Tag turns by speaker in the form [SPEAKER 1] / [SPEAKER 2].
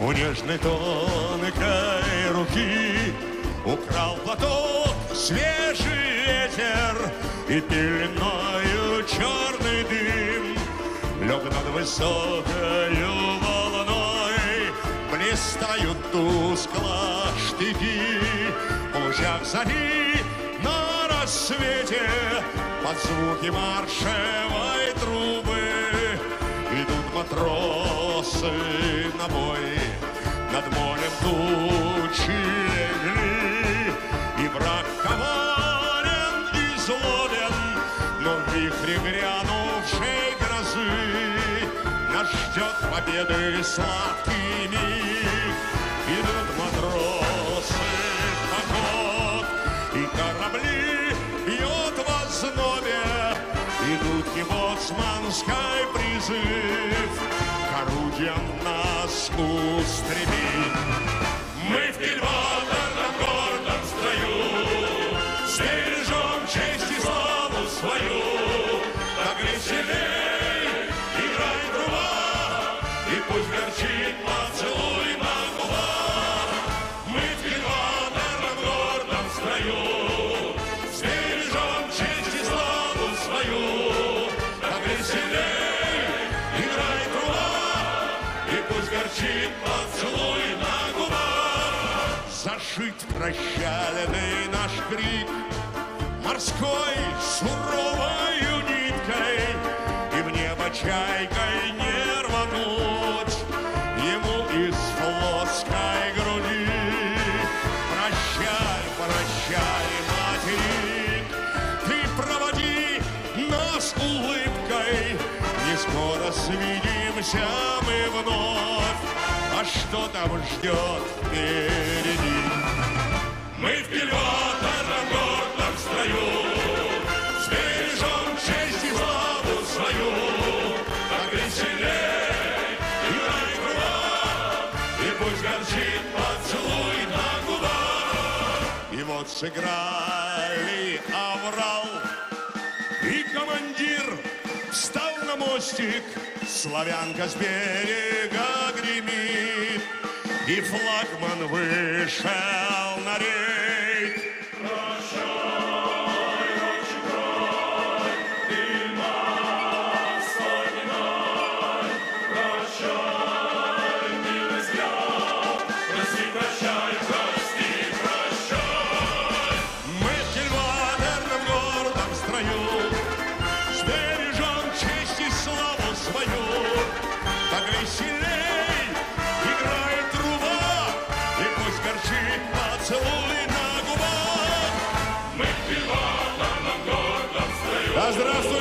[SPEAKER 1] У нежной тонкой руки Украл платок свежий ветер И пеленою черный дым. Лег над высокою волной Блистают тускло штыки. В лучах зари на рассвете Под звуки маршевой трубы. Идут матросы на бой Над морем тучи легли И враг коварен и злобен Но в вихре грянувшей грозы Нас ждет победы сладкий миг Идут Боцманской призыв К орудиям нас устремить Мы в кильваторном гордом строю Стережем честь и славу свою. Так веселей играй труба И пусть горчит поцелуй пусть горчит поцелуй на губах. Зашить прощальный наш крик Морской суровою ниткой. И в небо чайкой свидимся мы вновь. А что там ждет впереди? Мы в кильваторном гордом строю Сбережем честь и славу свою. Так веселей играй круга И пусть горчит поцелуй на губах. И вот сыграли аврал мостик Славянка с берега гремит И флагман вышел Да здравствуй!